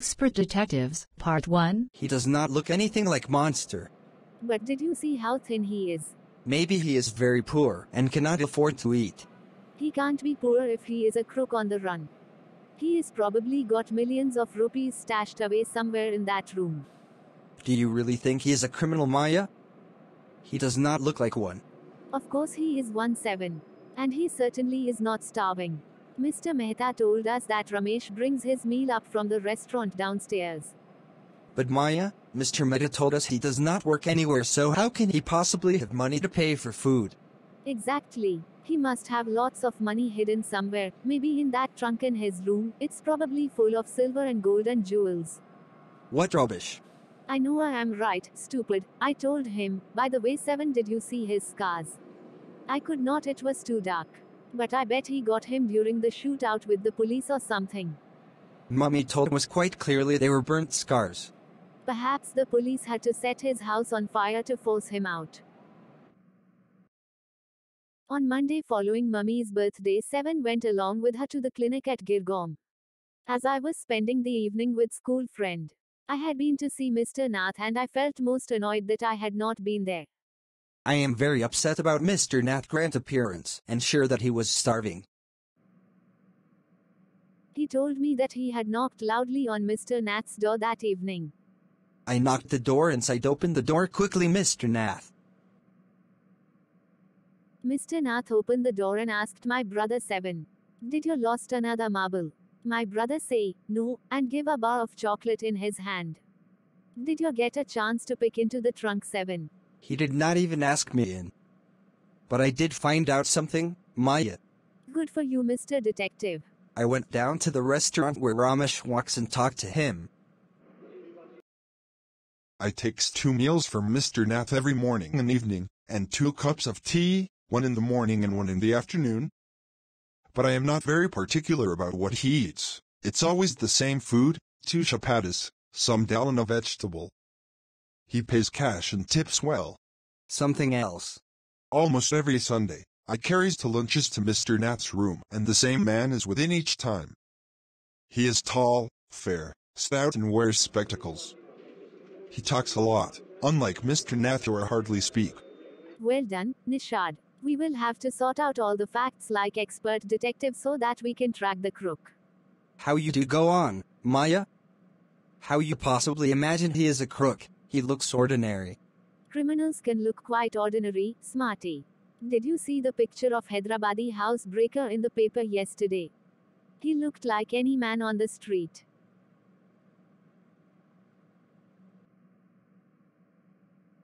Expert Detectives, Part 1. He does not look anything like Monster. But did you see how thin he is? Maybe he is very poor and cannot afford to eat. He can't be poor if he is a crook on the run. He has probably got millions of rupees stashed away somewhere in that room. Do you really think he is a criminal, Maya? He does not look like one. Of course, he is 1 7. And he certainly is not starving. Mr. Mehta told us that Ramesh brings his meal up from the restaurant downstairs. But Maya, Mr. Mehta told us he does not work anywhere so how can he possibly have money to pay for food? Exactly. He must have lots of money hidden somewhere, maybe in that trunk in his room. It's probably full of silver and gold and jewels. What rubbish. I know I am right, stupid. I told him, by the way, 7 did you see his scars? I could not, it was too dark. But I bet he got him during the shootout with the police or something. Mummy told us quite clearly they were burnt scars. Perhaps the police had to set his house on fire to force him out. On Monday following Mummy's birthday, Seven went along with her to the clinic at Girgaon. As I was spending the evening with school friend, I had been to see Mr. Nath and I felt most annoyed that I had not been there. I am very upset about Mr. Nath Grant's appearance and sure that he was starving. He told me that he had knocked loudly on Mr. Nath's door that evening. I knocked the door inside opened the door quickly Mr. Nath. Mr. Nath opened the door and asked my brother Seven, Did you lost another marble? My brother say, No, and give a bar of chocolate in his hand. Did you get a chance to pick into the trunk Seven? He did not even ask me in. But I did find out something, Maya. Good for you, Mr. Detective. I went down to the restaurant where Ramesh walks and talked to him. I takes two meals from Mr. Nath every morning and evening, and two cups of tea, one in the morning and one in the afternoon. But I am not very particular about what he eats. It's always the same food, two chapatis, some dal and a vegetable. He pays cash and tips well. Something else. Almost every Sunday, I carries to lunches to Mr. Nath's room, and the same man is within each time. He is tall, fair, stout and wears spectacles. He talks a lot, unlike Mr. Nath who hardly speak. Well done, Nishad. We will have to sort out all the facts like expert detective so that we can track the crook. How you do go on, Maya? How you possibly imagine he is a crook? He looks ordinary. Criminals can look quite ordinary, smarty. Did you see the picture of Hyderabadi housebreaker in the paper yesterday? He looked like any man on the street.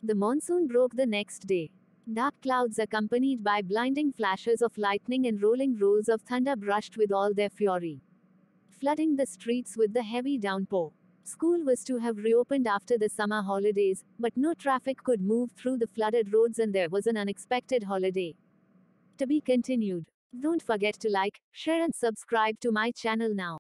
The monsoon broke the next day. Dark clouds accompanied by blinding flashes of lightning and rolling rolls of thunder brushed with all their fury, flooding the streets with the heavy downpour. School was to have reopened after the summer holidays, but no traffic could move through the flooded roads and there was an unexpected holiday. To be continued. Don't forget to like, share and subscribe to my channel now.